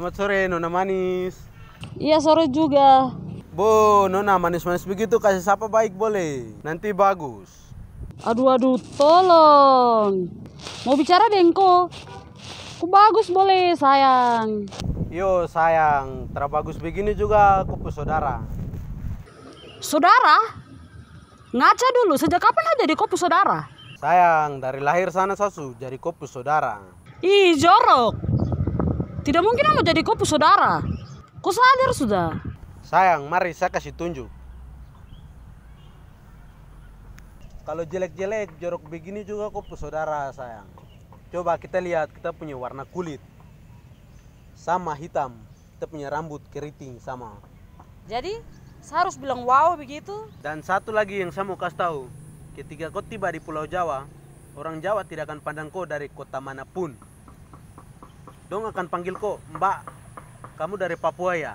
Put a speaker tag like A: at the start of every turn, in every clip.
A: Selamat sore Nona Manis.
B: Iya sore juga.
A: Bo, Nona manis-manis begitu kasih sapa baik boleh. Nanti bagus.
B: Aduh aduh tolong. Mau bicara dengko. Ku bagus boleh sayang.
A: Yo sayang, terbagus begini juga kupu saudara.
B: Saudara? Ngaca dulu, sejak kapan aja jadi kopu saudara?
A: Sayang, dari lahir sana sasu jadi kopu saudara.
B: Ih jorok. Tidak mungkin mau jadi kopu saudara. Kau sadar sudah.
A: Sayang, mari saya kasih tunjuk. Kalau jelek-jelek, jorok begini juga kopu saudara sayang. Coba kita lihat, kita punya warna kulit. Sama hitam, kita punya rambut keriting sama.
B: Jadi, saya harus bilang wow begitu?
A: Dan satu lagi yang saya mau kasih tahu, ketika kau tiba di Pulau Jawa, orang Jawa tidak akan pandang kau dari kota mana pun. Dong akan panggil kau, Mbak, kamu dari Papua ya?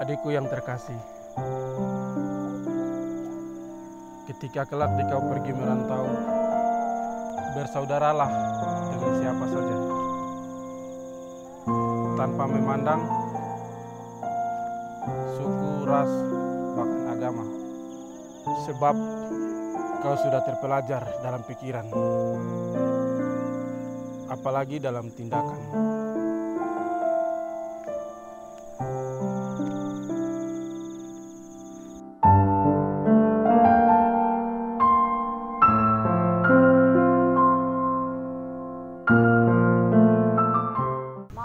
C: Adikku yang terkasih, ketika kelak di kau pergi merantau, bersaudaralah dengan siapa saja, tanpa memandang suku, ras, bahkan agama, sebab kau sudah terpelajar dalam pikiran, apalagi dalam tindakan.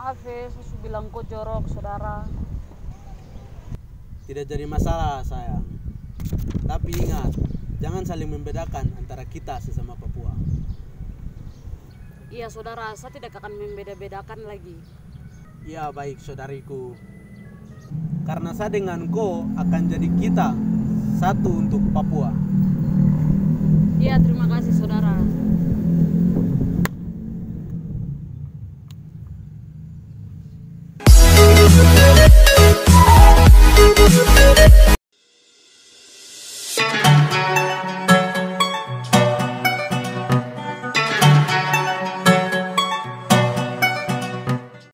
B: Ya, susu bilang kau jorok saudara.
A: Tidak jadi masalah sayang. Tapi ingat, jangan saling membedakan antara kita sesama Papua.
B: Iya saudara, saya tidak akan membeda-bedakan lagi.
A: Ya baik saudariku. Karena saya dengan kau akan jadi kita satu untuk Papua.
B: Iya terima kasih saudara.